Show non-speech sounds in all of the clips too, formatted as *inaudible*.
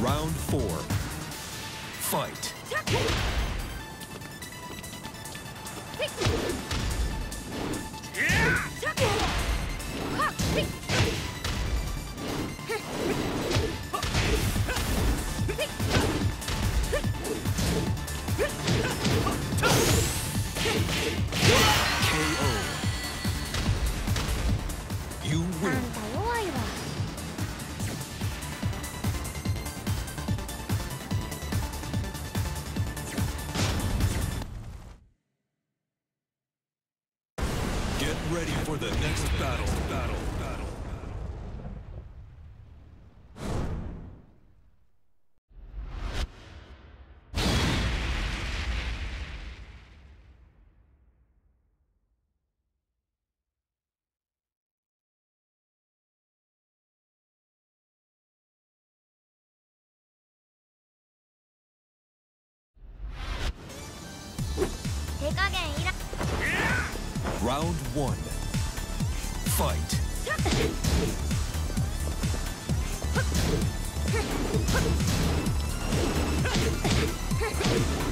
Round four. Fight. Round one. Fight. *laughs*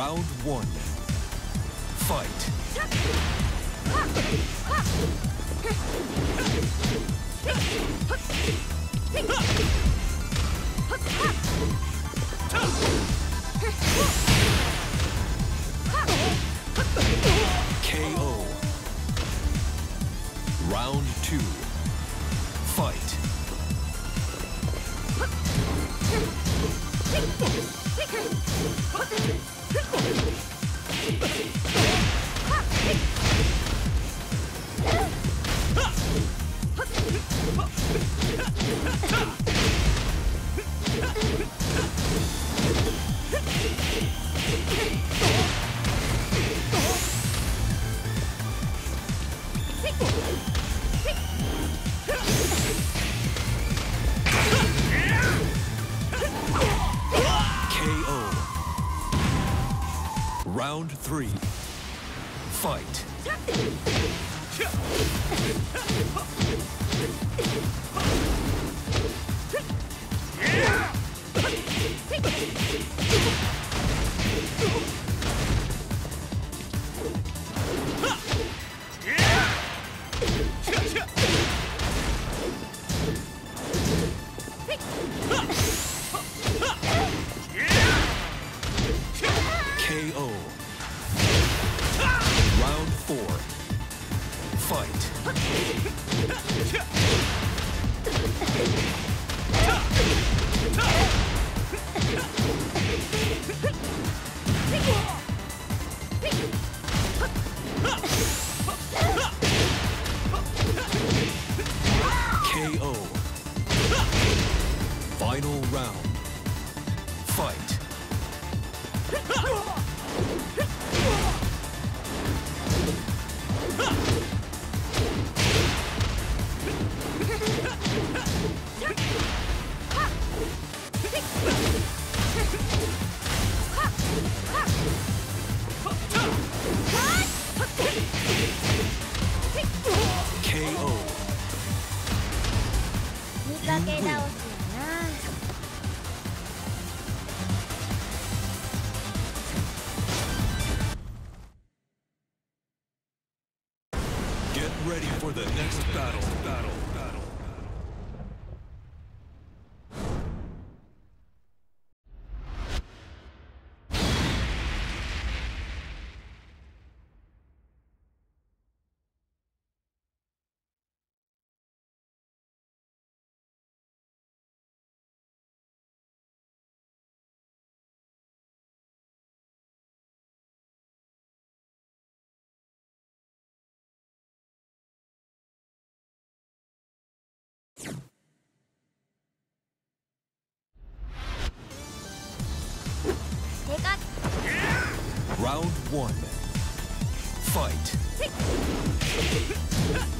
Round one. Fight. KO. Round two. Fight. KO. Fight. KO. 見かけ倒し one. Fight. *laughs*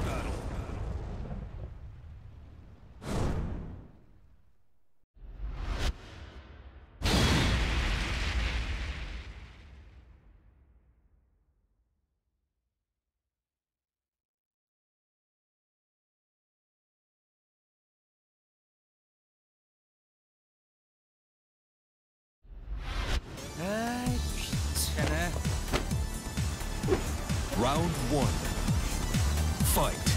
Round one. Fight.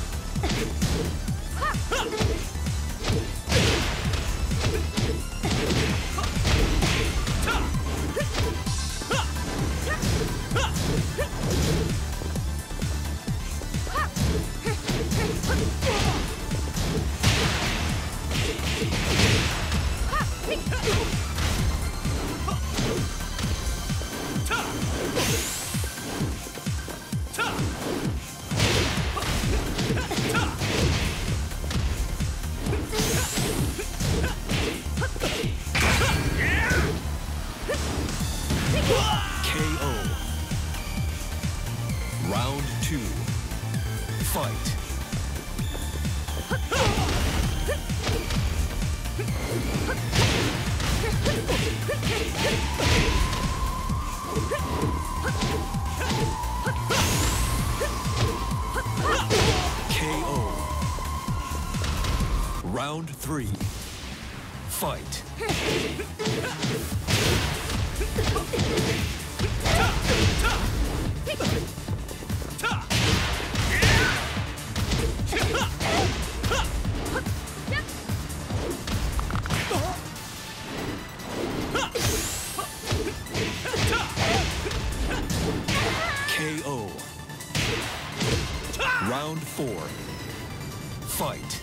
Round four. Fight.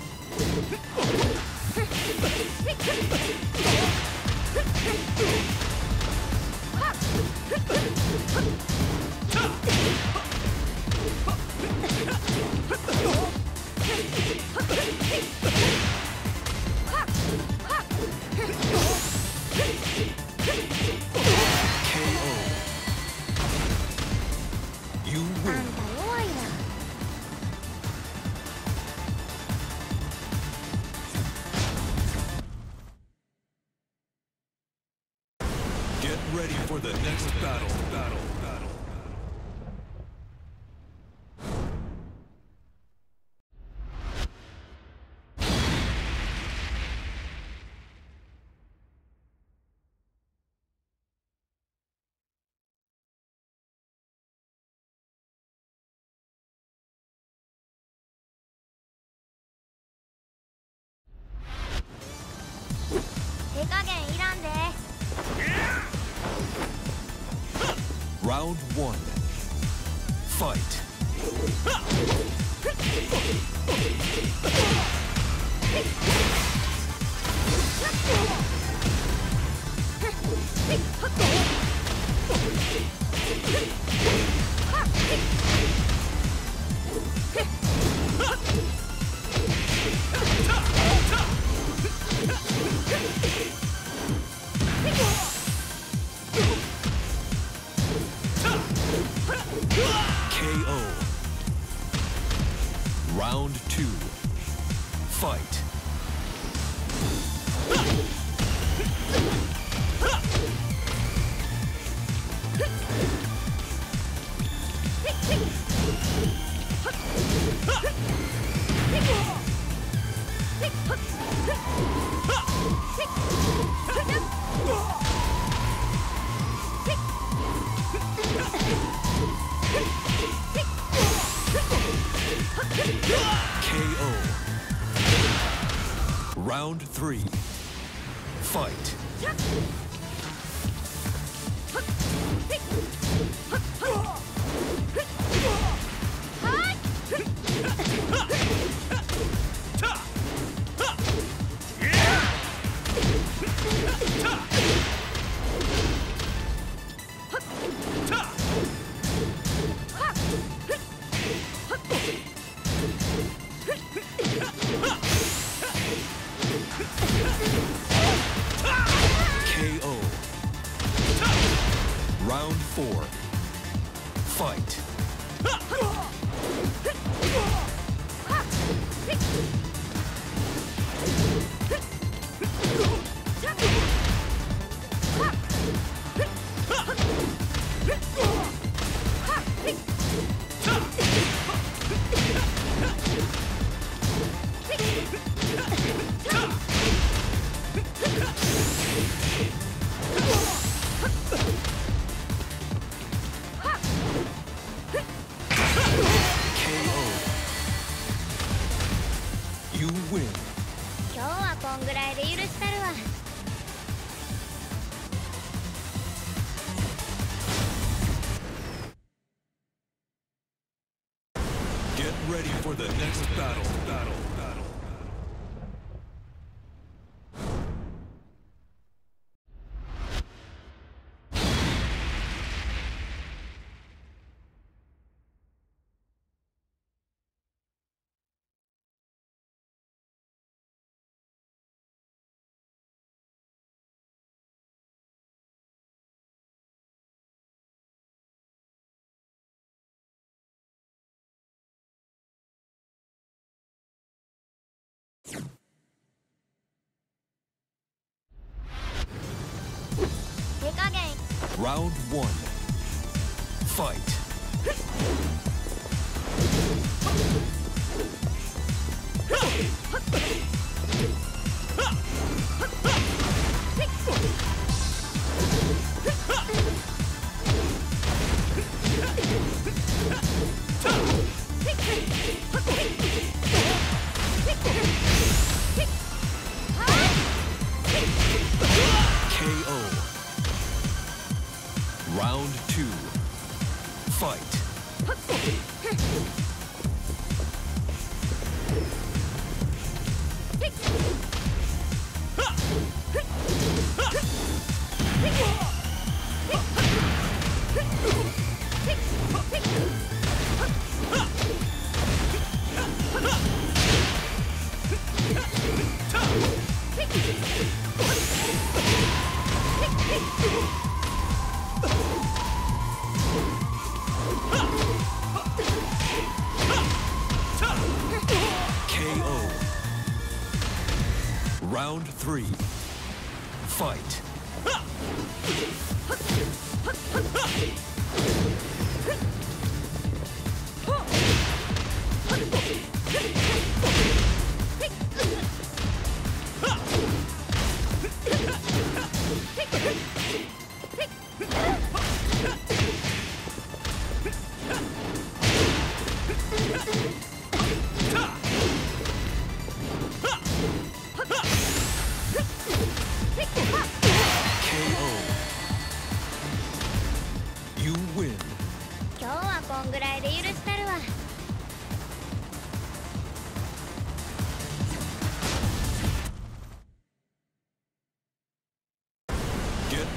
*laughs* Round one. Fight. *laughs* Round three. Fight. round four. Fight. 今日はこんぐらいで許したるわ。Round one. Fight. KO. *laughs* Round two. Fight. *laughs*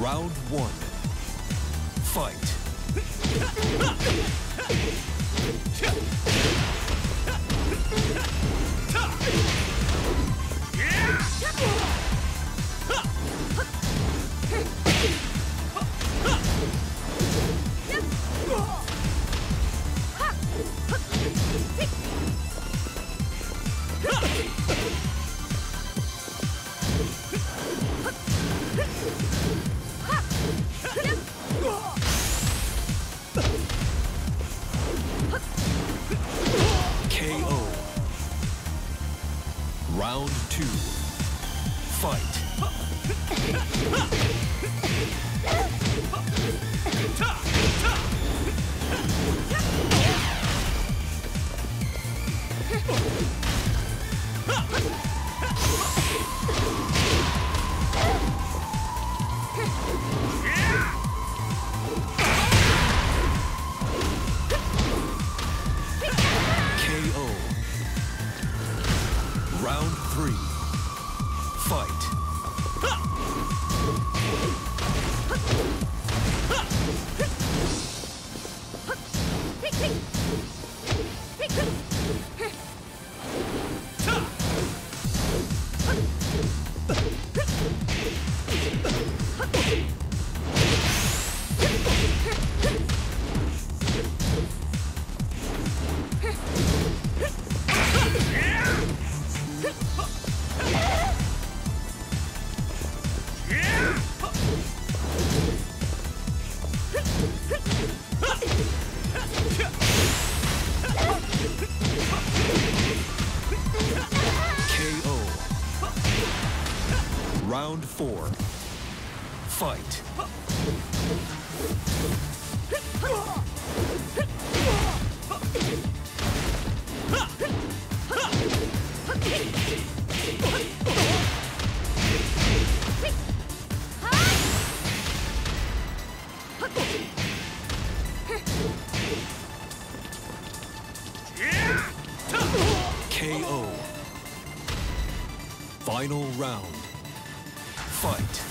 Round one. Fight. *laughs* Final round. Fight.